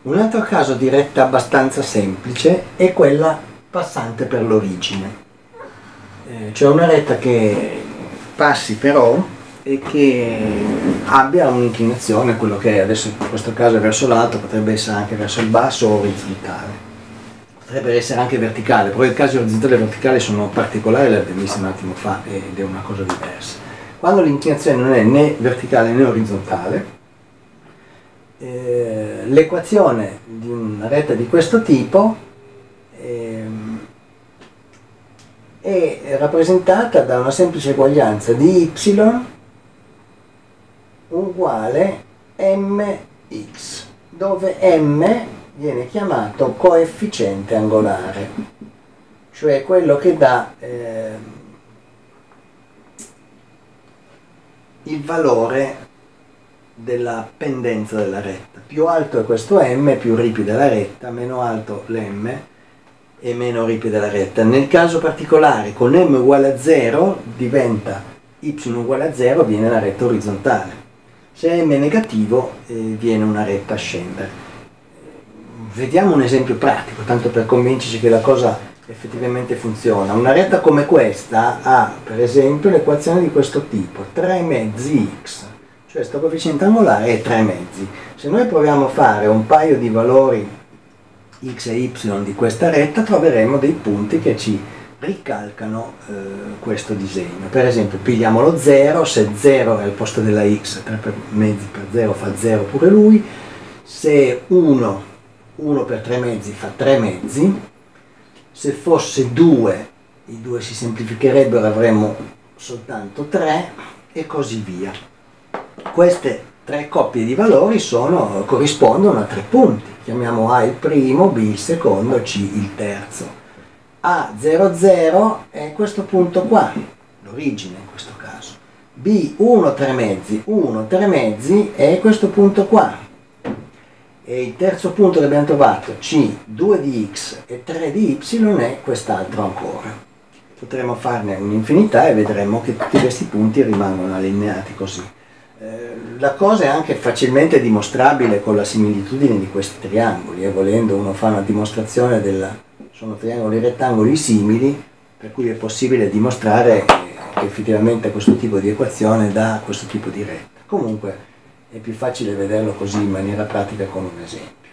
Un altro caso di retta abbastanza semplice è quella passante per l'origine. Eh, cioè una retta che passi per O e che abbia un'inclinazione, quello che è adesso in questo caso è verso l'alto, potrebbe essere anche verso il basso o orizzontale. Potrebbe essere anche verticale, però i casi orizzontali e verticali sono particolari, l'abbiamo visto un attimo fa ed è una cosa diversa. Quando l'inclinazione non è né verticale né orizzontale, eh, l'equazione di una retta di questo tipo eh, è rappresentata da una semplice eguaglianza di y uguale mx, dove m viene chiamato coefficiente angolare, cioè quello che dà eh, il valore della pendenza della retta. Più alto è questo m, più ripida la retta, meno alto l'm e meno ripida la retta. Nel caso particolare con m uguale a 0 diventa y uguale a 0, viene la retta orizzontale. Se m è negativo eh, viene una retta a scendere. Vediamo un esempio pratico, tanto per convincerci che la cosa effettivamente funziona. Una retta come questa ha per esempio l'equazione di questo tipo, 3 mezzi x cioè questo coefficiente angolare è 3 mezzi. Se noi proviamo a fare un paio di valori x e y di questa retta troveremo dei punti che ci ricalcano eh, questo disegno. Per esempio pigliamo lo 0, se 0 è al posto della x, 3 per mezzi per 0 fa 0 pure lui, se 1, 1 per 3 mezzi fa 3 mezzi, se fosse 2 i due si semplificherebbero avremmo soltanto 3 e così via queste tre coppie di valori sono, corrispondono a tre punti. Chiamiamo A il primo, B il secondo, C il terzo. A00 è questo punto qua, l'origine in questo caso. B 1 3 mezzi, 1 3 mezzi è questo punto qua. E il terzo punto che abbiamo trovato, C 2 di x e 3 di y, è quest'altro ancora. Potremmo farne un'infinità e vedremo che tutti questi punti rimangono allineati così. Eh, la cosa è anche facilmente dimostrabile con la similitudine di questi triangoli e volendo uno fa una dimostrazione del sono triangoli rettangoli simili per cui è possibile dimostrare che effettivamente questo tipo di equazione dà questo tipo di retta. Comunque è più facile vederlo così in maniera pratica con un esempio